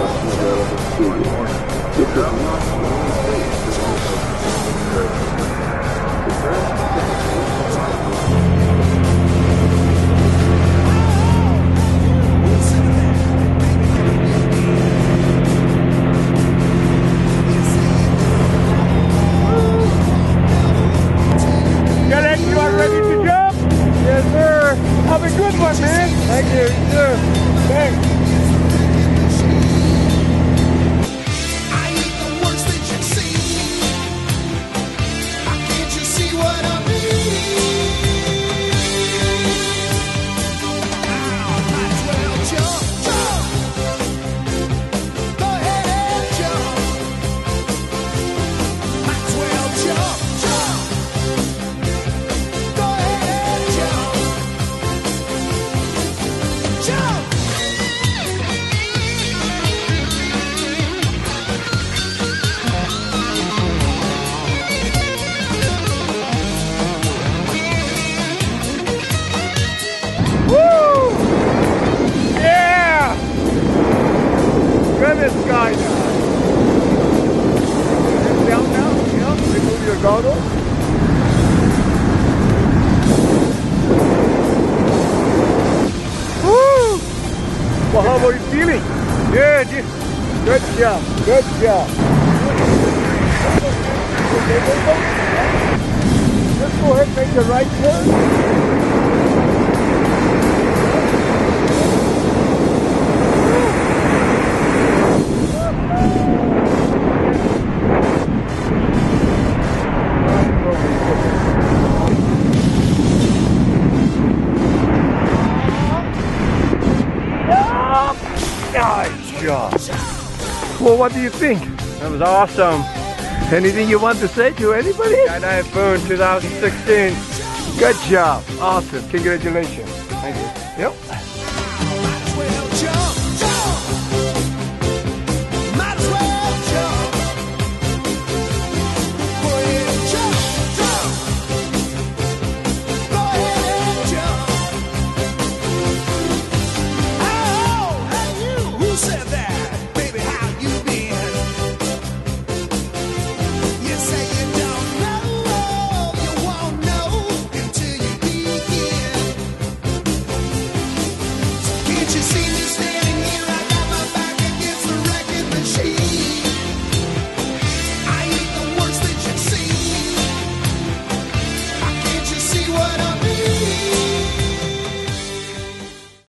instruction available to you. Not the only are ready to jump? Yes, sir. Have a good one, man. Thank you. Thanks. Goodness, guy now. Down now. Yeah. Remove your goggles. Woo! Well, how are you feeling? Good. Good job. Good job. Just go ahead and make the right turn. Well, what do you think? That was awesome. Anything you want to say to anybody? Skydive Boone 2016. Good job. Awesome. Congratulations. Thank you. Yep. gonna